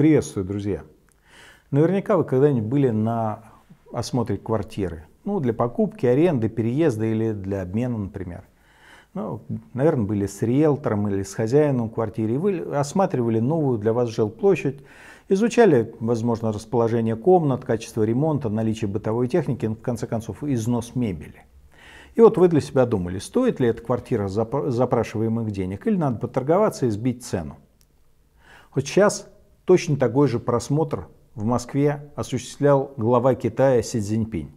Приветствую, друзья! Наверняка вы когда-нибудь были на осмотре квартиры. Ну, для покупки, аренды, переезда или для обмена, например. Ну, наверное, были с риэлтором или с хозяином квартиры. Вы осматривали новую для вас жилплощадь, изучали, возможно, расположение комнат, качество ремонта, наличие бытовой техники, в конце концов, износ мебели. И вот вы для себя думали, стоит ли эта квартира запрашиваемых денег или надо поторговаться и сбить цену. Вот сейчас точно такой же просмотр в Москве осуществлял глава Китая Си Цзиньпинь.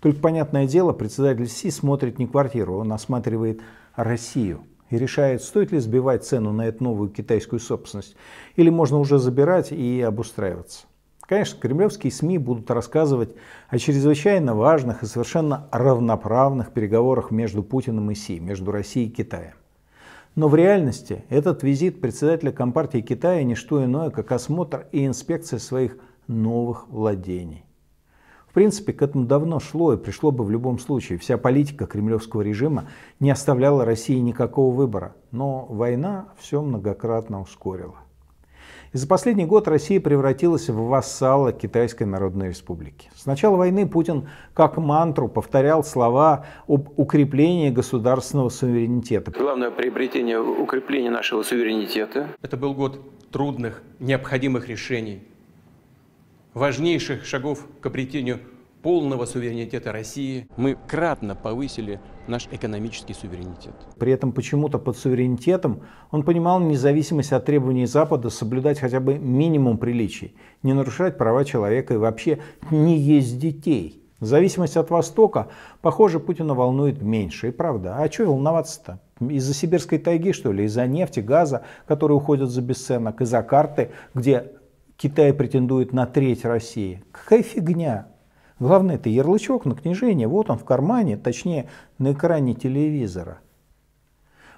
Только, понятное дело, председатель Си смотрит не квартиру, он осматривает Россию и решает, стоит ли сбивать цену на эту новую китайскую собственность, или можно уже забирать и обустраиваться. Конечно, кремлевские СМИ будут рассказывать о чрезвычайно важных и совершенно равноправных переговорах между Путиным и Си, между Россией и Китаем. Но в реальности этот визит председателя Компартии Китая не что иное, как осмотр и инспекция своих новых владений. В принципе, к этому давно шло и пришло бы в любом случае. Вся политика кремлевского режима не оставляла России никакого выбора. Но война все многократно ускорила. И за последний год Россия превратилась в вассала Китайской Народной Республики. С начала войны Путин как мантру повторял слова об укреплении государственного суверенитета. Главное приобретение укрепления нашего суверенитета. Это был год трудных, необходимых решений, важнейших шагов к обретению полного суверенитета России. Мы кратно повысили наш экономический суверенитет. При этом почему-то под суверенитетом он понимал независимость от требований Запада соблюдать хотя бы минимум приличий, не нарушать права человека и вообще не есть детей. Зависимость от Востока, похоже, Путина волнует меньше. И правда, а что волноваться-то? Из-за сибирской тайги, что ли? Из-за нефти, газа, которые уходят за бесценок? Из-за карты, где Китай претендует на треть России? Какая фигня? Главное, это ярлычок на книжение, вот он в кармане, точнее на экране телевизора.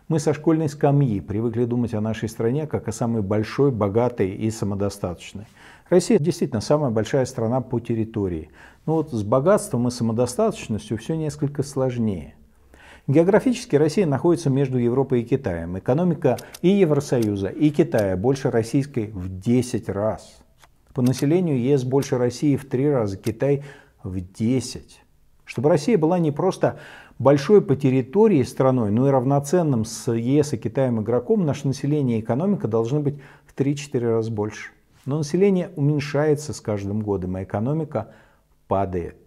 Мы со школьной скамьи привыкли думать о нашей стране как о самой большой, богатой и самодостаточной. Россия действительно самая большая страна по территории. Но вот с богатством и самодостаточностью все несколько сложнее. Географически Россия находится между Европой и Китаем. Экономика и Евросоюза, и Китая больше российской в 10 раз. По населению ЕС больше России в 3 раза, Китай в 10. Чтобы Россия была не просто большой по территории страной, но и равноценным с ЕС и Китаем игроком, наше население и экономика должны быть в 3-4 раза больше. Но население уменьшается с каждым годом, а экономика падает.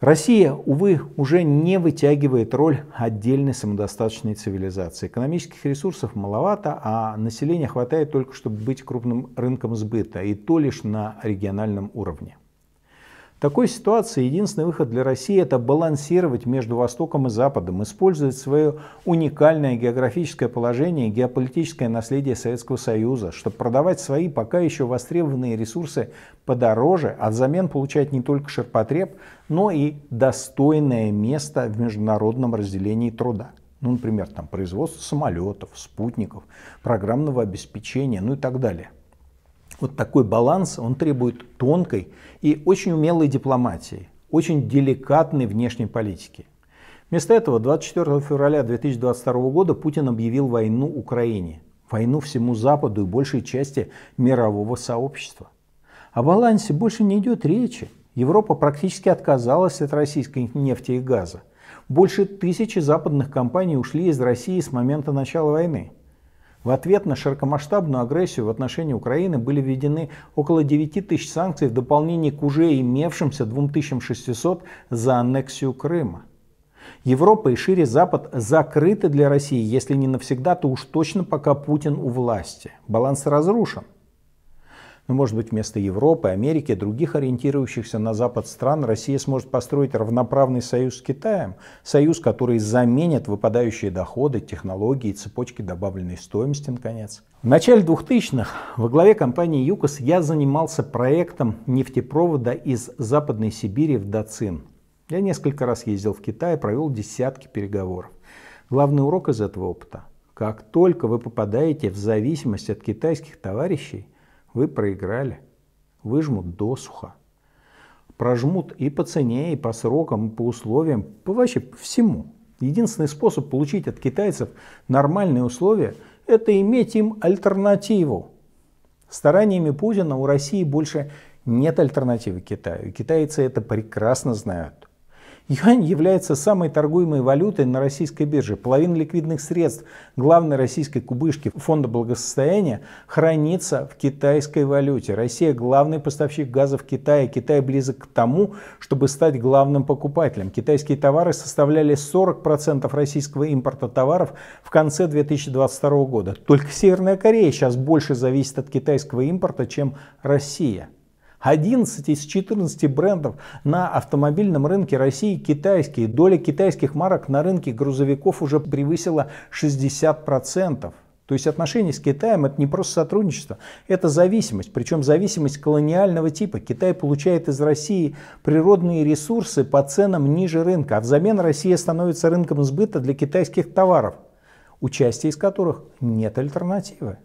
Россия, увы, уже не вытягивает роль отдельной самодостаточной цивилизации. Экономических ресурсов маловато, а населения хватает только, чтобы быть крупным рынком сбыта, и то лишь на региональном уровне. В такой ситуации единственный выход для России – это балансировать между Востоком и Западом, использовать свое уникальное географическое положение и геополитическое наследие Советского Союза, чтобы продавать свои пока еще востребованные ресурсы подороже, а взамен получать не только ширпотреб, но и достойное место в международном разделении труда. Ну, например, там, производство самолетов, спутников, программного обеспечения, ну и так далее. Вот такой баланс, он требует тонкой и очень умелой дипломатии, очень деликатной внешней политики. Вместо этого 24 февраля 2022 года Путин объявил войну Украине, войну всему Западу и большей части мирового сообщества. О балансе больше не идет речи. Европа практически отказалась от российской нефти и газа. Больше тысячи западных компаний ушли из России с момента начала войны. В ответ на широкомасштабную агрессию в отношении Украины были введены около 9 тысяч санкций в дополнение к уже имевшимся 2600 за аннексию Крыма. Европа и шире Запад закрыты для России, если не навсегда, то уж точно пока Путин у власти. Баланс разрушен. Но, может быть, вместо Европы, Америки, других ориентирующихся на Запад стран Россия сможет построить равноправный союз с Китаем. Союз, который заменит выпадающие доходы, технологии, цепочки добавленной стоимости, наконец. В начале 2000-х во главе компании ЮКОС я занимался проектом нефтепровода из Западной Сибири в Дацин. Я несколько раз ездил в Китай, провел десятки переговоров. Главный урок из этого опыта – как только вы попадаете в зависимость от китайских товарищей – вы проиграли. Выжмут досуха. Прожмут и по цене, и по срокам, и по условиям, по вообще всему. Единственный способ получить от китайцев нормальные условия – это иметь им альтернативу. Стараниями Путина у России больше нет альтернативы Китаю. Китайцы это прекрасно знают. Юань является самой торгуемой валютой на российской бирже. Половина ликвидных средств главной российской кубышки фонда благосостояния хранится в китайской валюте. Россия главный поставщик газа в Китае. Китай близок к тому, чтобы стать главным покупателем. Китайские товары составляли 40% российского импорта товаров в конце 2022 года. Только Северная Корея сейчас больше зависит от китайского импорта, чем Россия. 11 из 14 брендов на автомобильном рынке России китайские. Доля китайских марок на рынке грузовиков уже превысила 60%. То есть отношения с Китаем это не просто сотрудничество, это зависимость, причем зависимость колониального типа. Китай получает из России природные ресурсы по ценам ниже рынка, а взамен Россия становится рынком сбыта для китайских товаров, участие из которых нет альтернативы.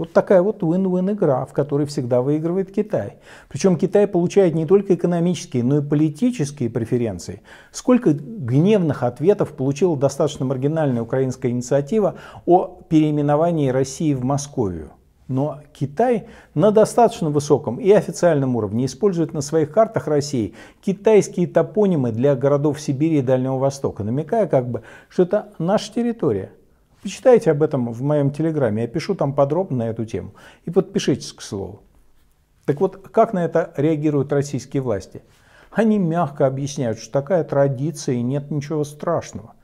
Вот такая вот win-win игра, в которой всегда выигрывает Китай. Причем Китай получает не только экономические, но и политические преференции. Сколько гневных ответов получила достаточно маргинальная украинская инициатива о переименовании России в Московию. Но Китай на достаточно высоком и официальном уровне использует на своих картах России китайские топонимы для городов Сибири и Дальнего Востока, намекая как бы, что это наша территория. Почитайте об этом в моем телеграме, я пишу там подробно на эту тему. И подпишитесь к слову. Так вот, как на это реагируют российские власти? Они мягко объясняют, что такая традиция и нет ничего страшного.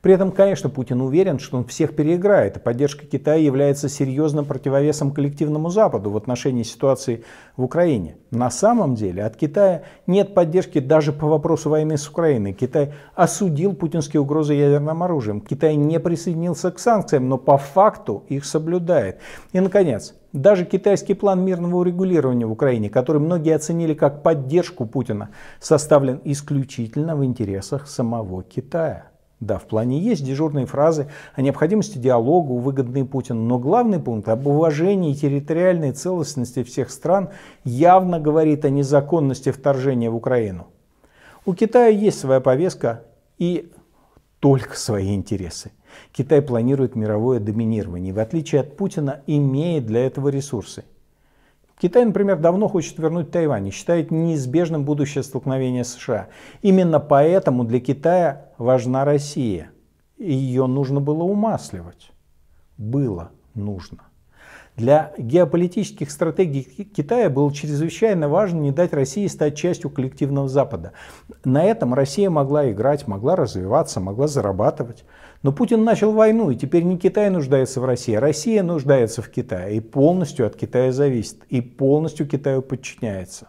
При этом, конечно, Путин уверен, что он всех переиграет, и поддержка Китая является серьезным противовесом коллективному Западу в отношении ситуации в Украине. На самом деле от Китая нет поддержки даже по вопросу войны с Украиной. Китай осудил путинские угрозы ядерным оружием. Китай не присоединился к санкциям, но по факту их соблюдает. И, наконец, даже китайский план мирного урегулирования в Украине, который многие оценили как поддержку Путина, составлен исключительно в интересах самого Китая. Да, в плане есть дежурные фразы о необходимости диалога, выгодные Путину, но главный пункт об уважении территориальной целостности всех стран явно говорит о незаконности вторжения в Украину. У Китая есть своя повестка и только свои интересы. Китай планирует мировое доминирование в отличие от Путина, имеет для этого ресурсы. Китай, например, давно хочет вернуть Тайвань и считает неизбежным будущее столкновения США. Именно поэтому для Китая важна Россия. И ее нужно было умасливать. Было нужно. Для геополитических стратегий Китая было чрезвычайно важно не дать России стать частью коллективного Запада. На этом Россия могла играть, могла развиваться, могла зарабатывать. Но Путин начал войну, и теперь не Китай нуждается в России, а Россия нуждается в Китае и полностью от Китая зависит, и полностью Китаю подчиняется.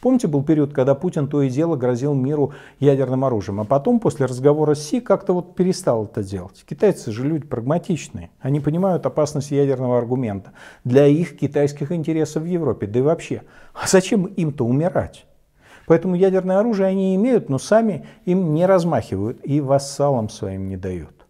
Помните, был период, когда Путин то и дело грозил миру ядерным оружием, а потом, после разговора с Си, как-то вот перестал это делать. Китайцы же люди прагматичные, они понимают опасность ядерного аргумента для их китайских интересов в Европе, да и вообще. А зачем им-то умирать? Поэтому ядерное оружие они имеют, но сами им не размахивают и вассалам своим не дают.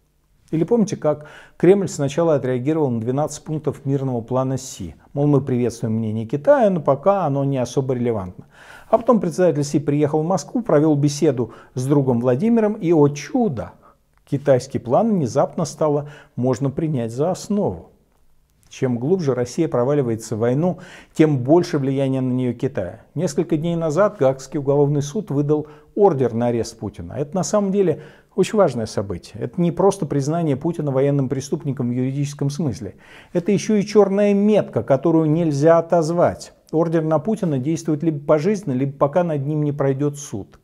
Или помните, как Кремль сначала отреагировал на 12 пунктов мирного плана Си. Мол, мы приветствуем мнение Китая, но пока оно не особо релевантно. А потом председатель Си приехал в Москву, провел беседу с другом Владимиром, и, о чудо, китайский план внезапно стало можно принять за основу. Чем глубже Россия проваливается в войну, тем больше влияния на нее Китая. Несколько дней назад Гаагский уголовный суд выдал ордер на арест Путина. Это на самом деле очень важное событие. Это не просто признание Путина военным преступником в юридическом смысле. Это еще и черная метка, которую нельзя отозвать. Ордер на Путина действует либо пожизненно, либо пока над ним не пройдет суд.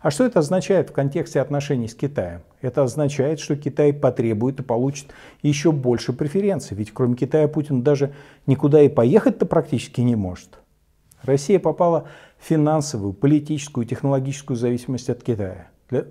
А что это означает в контексте отношений с Китаем? Это означает, что Китай потребует и получит еще больше преференций. Ведь кроме Китая Путин даже никуда и поехать-то практически не может. Россия попала в финансовую, политическую, технологическую зависимость от Китая. Для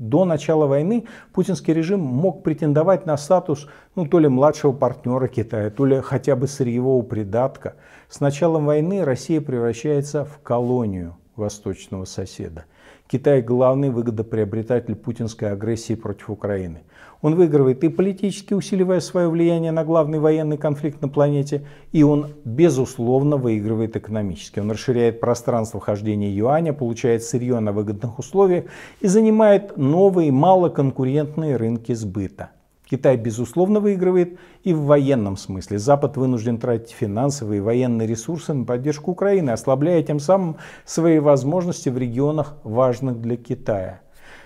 до начала войны путинский режим мог претендовать на статус ну, то ли младшего партнера Китая, то ли хотя бы сырьевого придатка. С началом войны Россия превращается в колонию восточного соседа. Китай главный выгодоприобретатель путинской агрессии против Украины. Он выигрывает и политически усиливая свое влияние на главный военный конфликт на планете, и он безусловно выигрывает экономически. Он расширяет пространство хождения юаня, получает сырье на выгодных условиях и занимает новые малоконкурентные рынки сбыта. Китай, безусловно, выигрывает и в военном смысле. Запад вынужден тратить финансовые и военные ресурсы на поддержку Украины, ослабляя тем самым свои возможности в регионах, важных для Китая.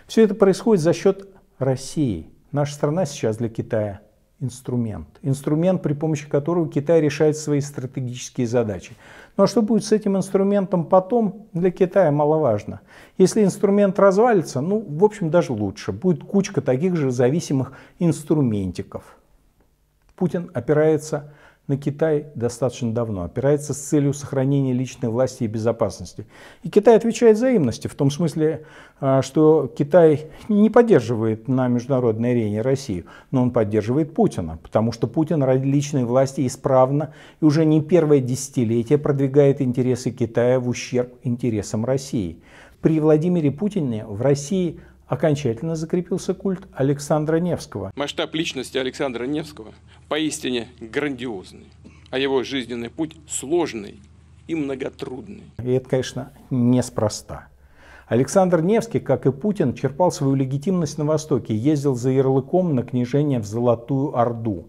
Все это происходит за счет России. Наша страна сейчас для Китая инструмент. Инструмент, при помощи которого Китай решает свои стратегические задачи. Ну а что будет с этим инструментом потом, для Китая маловажно. Если инструмент развалится, ну, в общем, даже лучше. Будет кучка таких же зависимых инструментиков. Путин опирается на Китай достаточно давно, опирается с целью сохранения личной власти и безопасности. И Китай отвечает взаимности, в том смысле, а, что Китай не поддерживает на международной арене Россию, но он поддерживает Путина, потому что Путин ради личной власти исправно и уже не первое десятилетие продвигает интересы Китая в ущерб интересам России. При Владимире Путине в России окончательно закрепился культ Александра Невского. Масштаб личности Александра Невского поистине грандиозный, а его жизненный путь сложный и многотрудный. И это, конечно, неспроста. Александр Невский, как и Путин, черпал свою легитимность на Востоке, ездил за ярлыком на книжение в Золотую Орду.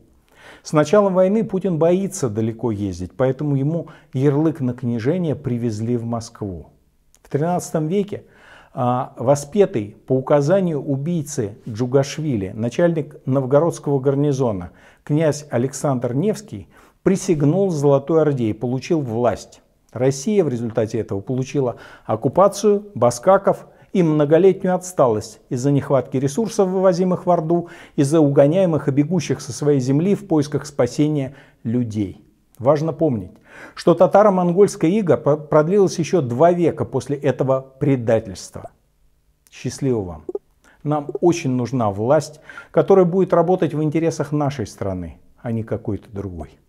С началом войны Путин боится далеко ездить, поэтому ему ярлык на княжение привезли в Москву. В XIII веке воспетый по указанию убийцы Джугашвили, начальник новгородского гарнизона, князь Александр Невский, присягнул Золотой Орде и получил власть. Россия в результате этого получила оккупацию, баскаков и многолетнюю отсталость из-за нехватки ресурсов, вывозимых в Орду, из-за угоняемых и бегущих со своей земли в поисках спасения людей. Важно помнить, что татаро-монгольская ига продлилась еще два века после этого предательства. Счастливо вам! Нам очень нужна власть, которая будет работать в интересах нашей страны, а не какой-то другой.